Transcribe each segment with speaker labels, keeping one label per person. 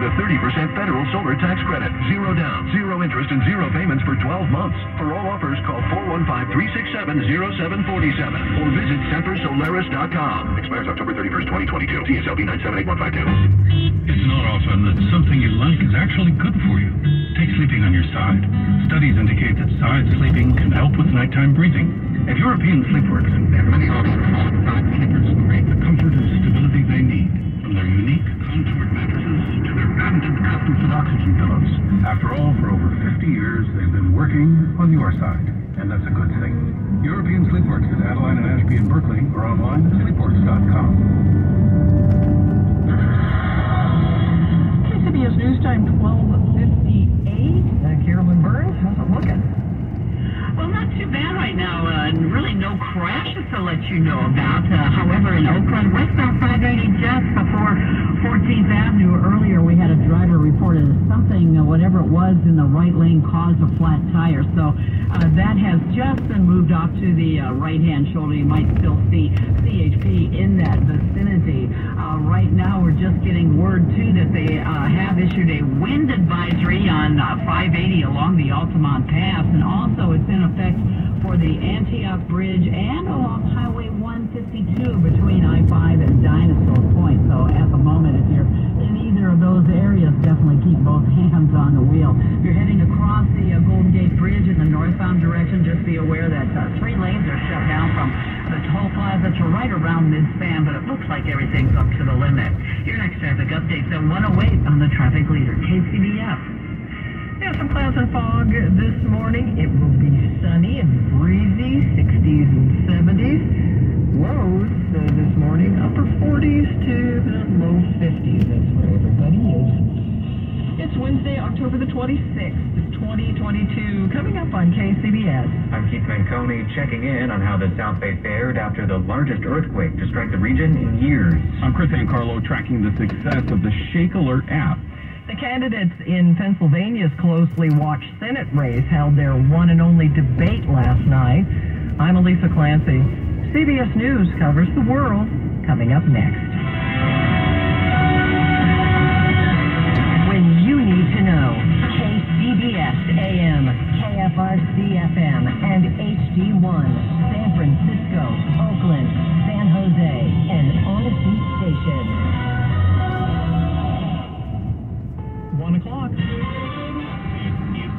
Speaker 1: the 30% federal solar tax credit. Zero down, zero interest, and zero payments for 12 months. For all offers, call 415-367-0747 or visit sempersolaris.com. Expires October 31st, 2022. TSLB 978152.
Speaker 2: It's not often that something you like is actually good for you. Take sleeping on your side. Studies indicate that side sleeping can help with nighttime breathing. At European Sleepworks, they have many options. Sleepers create the comfort and stability they need. From their unique contoured mattresses to their patented custom oxygen pillows. After all, for over 50 years, they've been working on your side. And that's a good thing. European Sleepworks at Adeline and Ashby in Berkeley or online at sleepworks.com.
Speaker 3: KCBS News Time 1258. Uh, Carolyn Burns, how's it looking?
Speaker 4: Well, not too bad right now. Uh, really no crashes to let you know about. Uh, however, in Oakland, westbound 580 just before 14th Avenue earlier, we had a something, uh, whatever it was, in the right lane caused a flat tire. So uh, that has just been moved off to the uh, right-hand shoulder. You might still see CHP in that vicinity. Uh, right now, we're just getting word, too, that they have issued a wind advisory on 580 along the Altamont Pass, and also it's in effect for the Antioch Bridge and along Highway 152 between I-5 and Dinosaur Point. So at the moment, if you're of those areas, definitely keep both hands on the wheel. If you're heading across the uh, Golden Gate Bridge in the northbound direction, just be aware that uh, three lanes are shut down from the toll plaza to right around mid-span, but it looks like everything's up to the limit. Your next traffic update's at 108 on the traffic leader, KCBS. Yeah, some clouds and fog this morning. It will be sunny and breezy, October the 26th, 2022. Coming up on KCBS.
Speaker 5: I'm Keith Menconi checking in on how the South Bay fared after the largest earthquake to strike the region in years.
Speaker 6: I'm Kris Ankarlo tracking the success of the Shake Alert app
Speaker 3: the candidates in Pennsylvania's closely watched Senate race held their one and only debate last night. I'm Elisa Clancy. CBS News covers the world. Coming up next. HD1, San Francisco, Oakland, San Jose, and Audacy Station.
Speaker 1: 1 o'clock.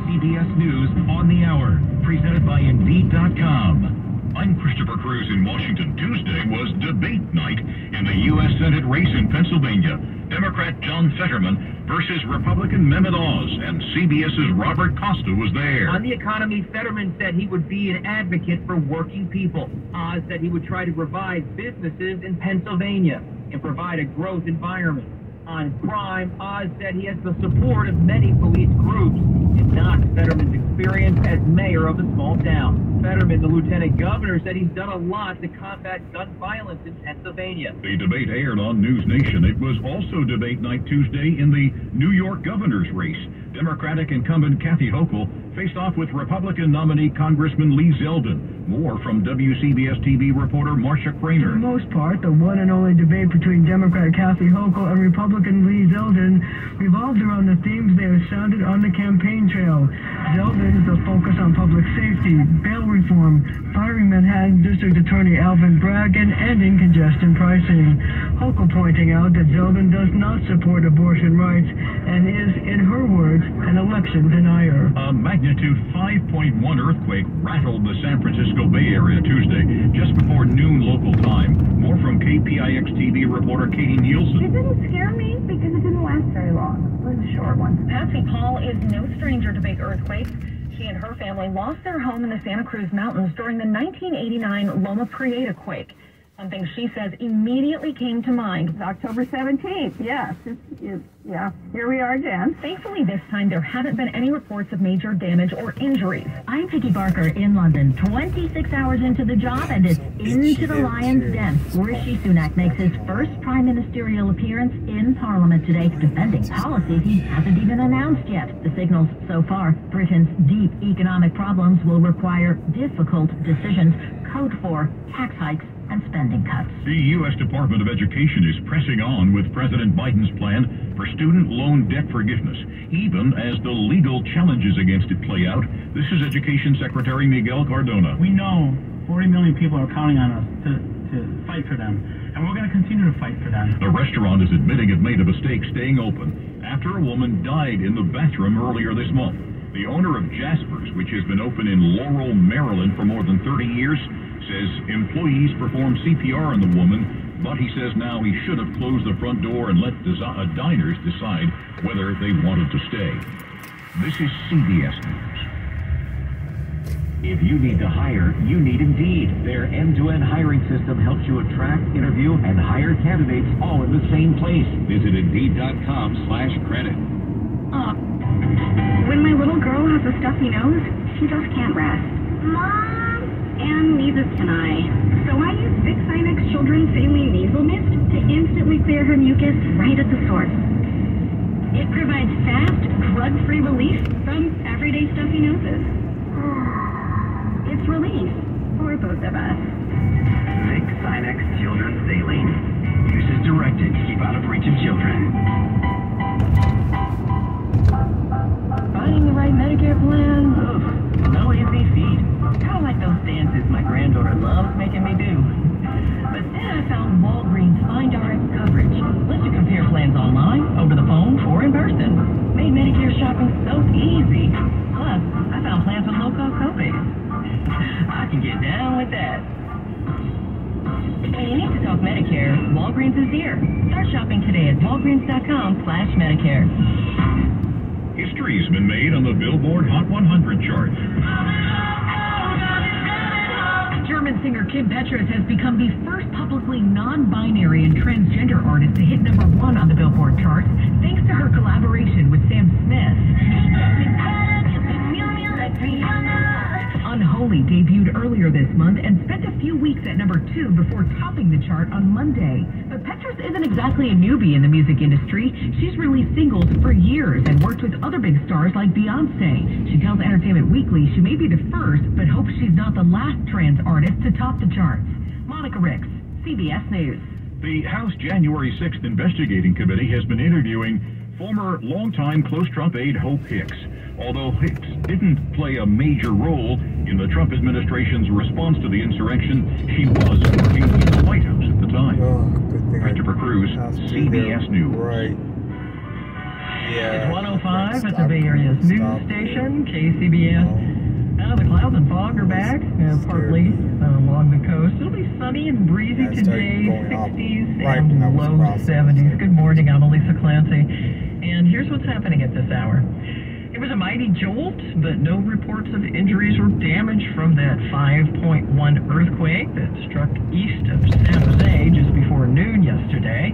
Speaker 1: CBS News on the Hour, presented by Indeed.com. I'm Christopher Cruz in Washington. Tuesday was debate night in the U.S. Senate race in Pennsylvania. Democrat John Fetterman versus Republican Mehmet Oz, and CBS's Robert Costa was there.
Speaker 7: On the economy, Fetterman said he would be an advocate for working people. Oz said he would try to revive businesses in Pennsylvania and provide a growth environment on crime, Oz said he has the support of many police groups and not Fetterman's experience as mayor of a small town. Fetterman, the lieutenant governor, said he's done a lot to combat gun violence in Pennsylvania.
Speaker 1: The debate aired on News Nation. It was also debate night Tuesday in the New York governor's race. Democratic incumbent Kathy Hochul faced off with Republican nominee Congressman Lee Zeldin. More from WCBS TV reporter Marcia Kramer.
Speaker 8: For the most part, the one and only debate between Democrat Kathy Hochul and Republican Lee Zeldin revolved around the themes they have sounded on the campaign trail. Zeldin's the focus on public safety, bail reform, firing Manhattan District Attorney Alvin Bragg, and ending congestion pricing. Hochul pointing out that Zeldin does not support abortion rights and is, in her words, an election denier.
Speaker 1: A magnitude 5.1 earthquake rattled the San Francisco Bay Area Tuesday, just before noon local time. More from KPIX TV reporter Katie Nielsen.
Speaker 9: It didn't scare me because it didn't last very long. It was a short one.
Speaker 10: Patsy Paul is no stranger to big earthquakes. She and her family lost their home in the Santa Cruz Mountains during the 1989 Loma Prieta quake. Something she says immediately came to mind.
Speaker 9: October 17th, yes. It's, it's, yeah, here we are again.
Speaker 10: Thankfully, this time there haven't been any reports of major damage or injuries.
Speaker 11: I'm Vicky Barker in London, 26 hours into the job, and it's into the lion's den. Rishi Sunak makes his first prime ministerial appearance in Parliament today, defending policies he hasn't even announced yet. The signals so far, Britain's deep economic problems will require difficult decisions. Code for tax hikes
Speaker 12: and spending cuts.
Speaker 1: The U.S. Department of Education is pressing on with President Biden's plan for student loan debt forgiveness, even as the legal challenges against it play out. This is Education Secretary Miguel Cardona.
Speaker 8: We know 40 million people are counting on us to, to fight for them, and we're going to continue to fight for them.
Speaker 1: The restaurant is admitting it made a mistake staying open after a woman died in the bathroom earlier this month. The owner of Jasper's, which has been open in Laurel, Maryland for more than 30 years, says employees performed CPR on the woman, but he says now he should have closed the front door and let uh, diners decide whether they wanted to stay. This is CBS News.
Speaker 5: If you need to hire, you need Indeed. Their end-to-end hiring system helps you attract, interview, and hire candidates all in the same place. Visit Indeed.com slash credit.
Speaker 13: Uh, when my little girl has a stuffy nose, she just can't rest. Mom! And neither can I. So I use Vicks Sinex Children's Saline Nasal Mist to instantly clear her mucus right at the source. It provides fast, drug-free relief from everyday stuffy noses. It's relief for both of us.
Speaker 5: Vicks Sinex Children's Saline. Use as directed to keep out of reach of children.
Speaker 14: With that. When you need to talk Medicare, Walgreens is here. Start shopping today at walgreens.com slash Medicare.
Speaker 1: History has been made on the Billboard Hot 100 chart.
Speaker 10: German singer Kim Petras has become the first publicly non-binary and transgender artist to hit number one on the Billboard charts, thanks to her collaboration with Sam Smith. Unholy debuted earlier this month and spent a few weeks at number two before topping the chart on Monday. But Petras isn't exactly a newbie in the music industry. She's released singles for years and worked with other big stars like Beyonce. She tells Entertainment Weekly she may be the first, but hopes she's not the last trans artist to top the charts. Monica Ricks, CBS News.
Speaker 1: The House January 6th Investigating Committee has been interviewing former longtime close Trump aide Hope Hicks. Although Hicks didn't play a major role in the Trump administration's response to the insurrection, she was working in the White House at the time.
Speaker 11: Oh,
Speaker 1: Christopher Cruz, CBS News.
Speaker 11: Right. Yeah.
Speaker 3: It's 105 at the Bay Area's news station, KCBS. Now the clouds and fog are back, uh, partly uh, along the coast. It'll be sunny and breezy
Speaker 11: Yeah,
Speaker 3: today,
Speaker 11: going up
Speaker 3: 60s
Speaker 11: right
Speaker 3: and low 70s. Good morning, I'm Elisa Clancy. And here's what's happening at this hour. It was a mighty jolt, but no reports of injuries or damage from that 5.1 earthquake that struck east of San Jose just before noon yesterday.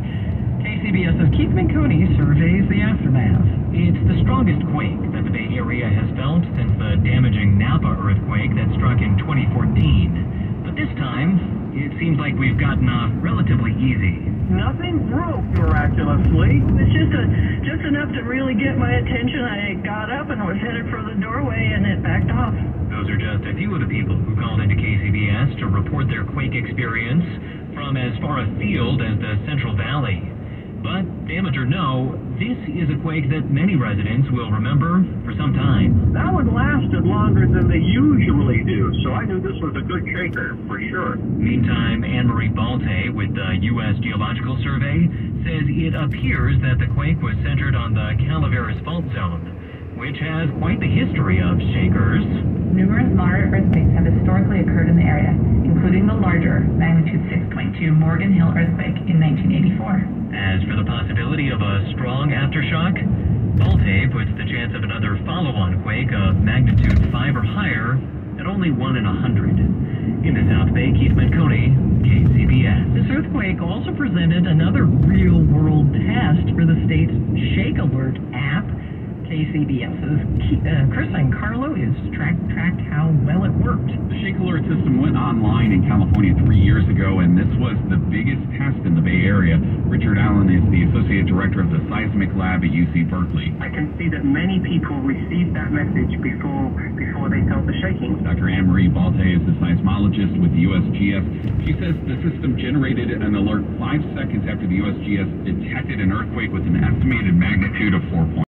Speaker 3: KCBS's Keith Menconi surveys the aftermath.
Speaker 5: It's the strongest quake that the Bay Area has felt since the damaging Napa earthquake that struck in 2014. This time, it seems like we've gotten off relatively easy.
Speaker 15: Nothing broke miraculously. It's just a just enough to really get my attention. I got up and was headed for the doorway, and it backed off.
Speaker 5: Those are just a few of the people who called into KCBS to report their quake experience from as far afield as the Central Valley. But, damage or no, this is a quake that many residents will remember for some time.
Speaker 15: That one lasted longer than they usually do, so I knew this was a good shaker for sure.
Speaker 5: Meantime, Anne-Marie Baltay with the U.S. Geological Survey says it appears that the quake was centered on the Calaveras Fault Zone, which has quite the history of shakers.
Speaker 16: Numerous moderate earthquakes have historically occurred in the area, including the larger magnitude 6.2 Morgan Hill earthquake in 1984.
Speaker 5: As for the possibility of a strong aftershock, Baltay puts the chance of another follow-on quake of magnitude 5 or higher at only 1 in a 100. In the South Bay, Keith Menconi, KCBS.
Speaker 3: This earthquake also KCBS's uh, Kris Ankarlo is track tracked how well it worked.
Speaker 6: The Shake Alert system went online in California three years ago, and this was the biggest test in the Bay Area. Richard Allen is the Associate Director of the Seismic Lab at UC Berkeley.
Speaker 15: I can see that many people received that message before before they felt the shaking.
Speaker 6: Dr. Anne-Marie Baltay is a seismologist with the USGS. She says the system generated an alert five seconds after the USGS detected an earthquake with an estimated magnitude of